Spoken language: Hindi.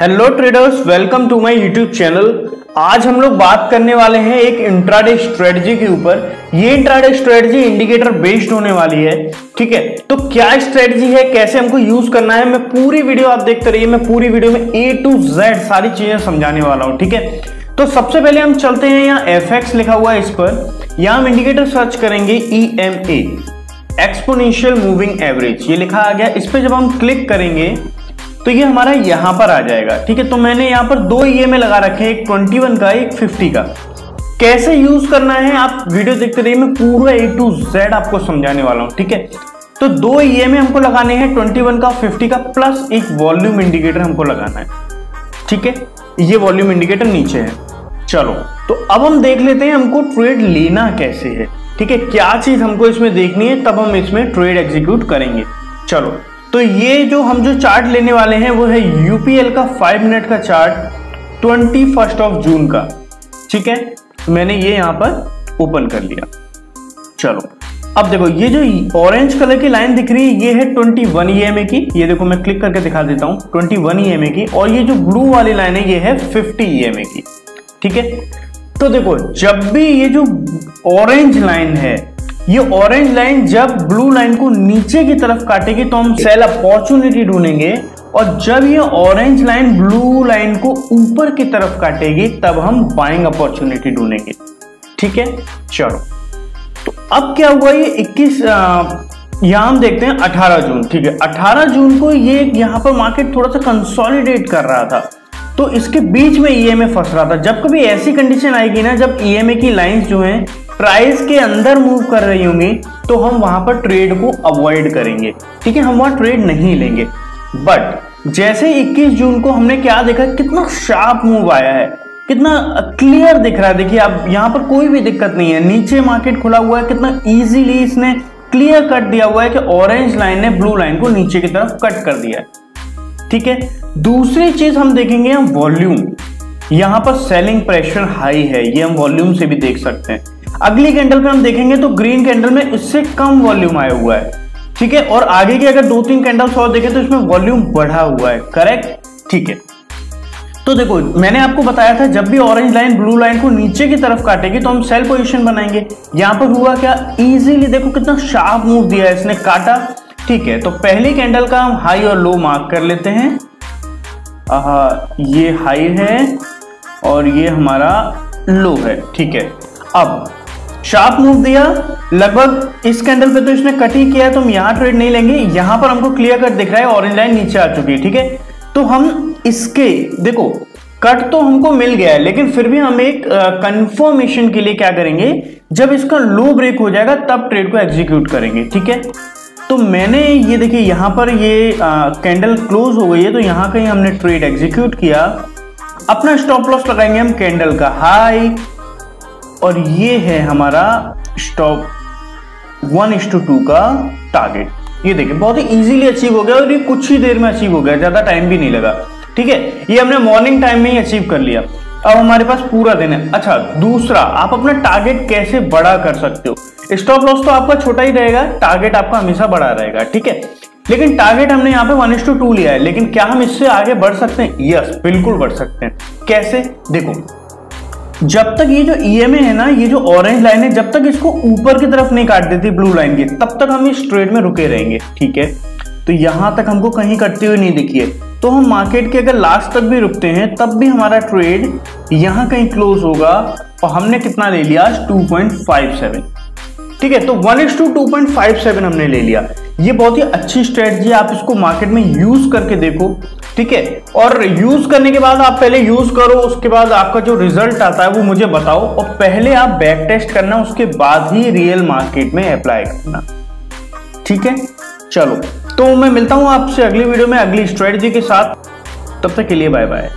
Hello traders welcome to my YouTube channel आज हम लोग बात करने वाले हैं एक इंट्राडे स्ट्रेटजी के ऊपर। ये इंट्राडे स्ट्रेटजी इंडिकेटर बेस्ड होने वाली है, ठीक है? तो क्या स्ट्रेटजी है? कैसे हमको यूज़ करना है? मैं पूरी वीडियो आप देखते रहिए। मैं पूरी वीडियो में ए टू जेड सारी चीज़ें समझाने वाला हूँ, ठीक है? तो सबसे पहले हम चलते हैं यहाँ एफ़ लिखा हुआ है इस पर। यहाँ हम इंडिकेटर सर्च करेंगे E M exponential moving average ये लिखा आ गया। इस पर जब हम क्लिक करेंगे तो ये हमारा यहाँ पर आ जाएगा, ठीक है? तो मैंने यहाँ पर दो ई e लगा रखे एक 21 का, एक 50 का। कैसे यूज़ करना है? आप वीडियो देखते रहिए, मैं पूरा ए टू जेड आपको समझाने वाला हूँ, ठीक है? तो दो ई हमको लगाने हैं 21 का 50 का प्लस एक वॉल्यूम इंडिकेटर हमको लगाना है, ठीक है? ये वॉल्यूम इंडिकेटर नीचे है। चलो तो अब हम देख लेते हैं हमको ट्रेड लेना कैसे है, ठीक है? क्या चीज़ हमको इसमें देखनी है, तब हम इसमें ट्रेड एग्जीक्यूट करेंगे। चलो तो ये जो हम जो चार्ट लेने वाले हैं, वो है यूपीएल का फाइव मिनट का chart twenty first of June का। ठीक है? मैंने ये यहाँ पर ओपन कर लिया। चलो। अब देखो, ये जो ऑरेंज कलर की लाइन दिख रही है, ये है 21 वन ईएमए की। ये देखो, मैं क्लिक करके दिखा देता हूँ। 21 वन ई की। और ये जो ब्लू वाली लाइन है, ये है 50 ई की। ठीक है? तो देखो, जब भी ये जो ऑरेंज लाइन है ये ऑरेंज लाइन जब ब्लू लाइन को नीचे की तरफ़ काटेगी तो हम सेल अपॉर्चुनिटी ढूंढेंगे और जब ये ऑरेंज लाइन ब्लू लाइन को ऊपर की तरफ़ काटेगी, तब हम बाइंग अपॉर्चुनिटी ढूंढेंगे। ठीक है? चलो। तो अब क्या हुआ? ये 21 यहाँ हम देखते हैं 18 जून। ठीक है? 18 जून को ये यहाँ पर मार्केट थोड़ा सा कंसोलिडेट कर रहा था। तो इसके बीच में ईएमए फंस रहा था। जब कभी ऐसी कंडीशन आएगी ना, जब ईएमए की लाइंस जो हैं प्राइस के अंदर मूव कर रही होंगी तो हम वहाँ पर ट्रेड को अवॉइड करेंगे। ठीक है, हम वहाँ ट्रेड नहीं लेंगे। बट जैसे 21 जून को हमने क्या देखा, कितना शार्प मूव आया है, कितना क्लियर दिख रहा है। देखिए, अब यहाँ पर कोई भी दिक्कत नहीं है। नीचे मार्केट खुला हुआ है, कितना इजीली इसने क्लियर कट दिया हुआ है कि ऑरेंज लाइन ने ब्लू लाइन को नीचे की तरफ़ कट कर दिया है। ठीक है, दूसरी चीज़ हम देखेंगे, हम वॉल्यूम यहाँ पर सेलिंग प्रेशर हाई है, ये हम वॉल्यूम से भी देख सकते हैं। अगली कैंडल पे हम देखेंगे तो ग्रीन कैंडल में इससे कम वॉल्यूम आया हुआ है। ठीक है? और आगे की अगर दो तीन कैंडल्स और देखें तो इसमें वॉल्यूम बढ़ा हुआ है। करेक्ट ठीक है। तो देखो मैंने आपको बताया था जब भी ऑरेंज लाइन ब्लू लाइन को नीचे की तरफ़ काटेगी तो हम सेल पोजीशन बनाएँगे। यहाँ पर हुआ क्या? इजीली देखो कितना शार्प मूव दिया है इसने काटा। ठीक है तो पहली कैंडल का हम हाई और लो मार्क कर लेते हैं। आ, ये हाई है और ये हमारा लो है। ठीक है अब शार्प मूव दिया। लगभग इस कैंडल पे तो इसने कट ही किया तो हम यहाँ ट्रेड नहीं लेंगे। यहाँ पर हमको क्लियर कट दिख रहा है ऑरेंज लाइन नीचे आ चुकी है, ठीक है? तो हम इसके, देखो कट तो हमको मिल गया है, लेकिन फिर भी हम एक कंफर्मेशन के लिए क्या करेंगे? जब इसका लो ब्रेक हो जाएगा, तब ट्रेड को एग्जीक्यूट करेंगे, ठीक है? तो मैंने ये देखिए, यहाँ पर ये कैंडल क्लोज हो गई है तो यहाँ कहीं हमने ट्रेड एग्जीक्यूट किया। अपना स्टॉप लॉस लगाएँगे हम कैंडल का। हाई और ये है हमारा स्टॉप वन इस टू टू का टारगेट ये देखिए, बहुत ही इजीली अचीव हो गया और ये कुछ ही देर में अचीव हो गया, ज़्यादा टाइम भी नहीं लगा। ठीक है? ये हमने मॉर्निंग टाइम में ही अचीव कर लिया। अब हमारे पास पूरा दिन है। अच्छा दूसरा, आप अपना टारगेट कैसे बड़ा कर सकते हो? स्टॉप लॉस तो आपका छोटा ही रहेगा टारगेट आपका हमेशा बड़ा रहेगा, ठीक है? लेकिन टारगेट हमने यहाँ पे वन इस टू टू लिया है, लेकिन क्या हम इससे आगे बढ़ सकते हैं? यस बिल्कुल बढ़ सकते हैं। कैसे? देखो जब तक ये जो ईएमए e है ना, ये जो ऑरेंज लाइन है, जब तक इसको ऊपर की तरफ़ नहीं काट देती ब्लू लाइन की, तब तक हम इस ट्रेड में रुके रहेंगे, ठीक है? तो यहाँ तक हमको कहीं कटती हुई नहीं दिखी है तो हम मार्केट के अगर लास्ट तक भी रुकते हैं, तब भी हमारा ट्रेड यहाँ कहीं क्लोज होगा। और हमने कितना ले लिया? टू पॉइंट फाइव सेवन ठीक है तो one is two two point five seven हमने ले लिया। ये बहुत ही अच्छी स्ट्रेटजी है, आप इसको मार्केट में यूज़ करके देखो, ठीक है? और यूज़ करने के बाद आप पहले यूज़ करो, उसके बाद आपका जो रिज़ल्ट आता है वो मुझे बताओ, और पहले आप बैक टेस्ट करना, उसके बाद ही रियल मार्केट में अप्लाई करना। ठीक है? चलो तो मैं मिलता हूँ आपसे अगली वीडियो में, अगली स्ट्रेटजी के साथ। तब तक के लिए बाय बाय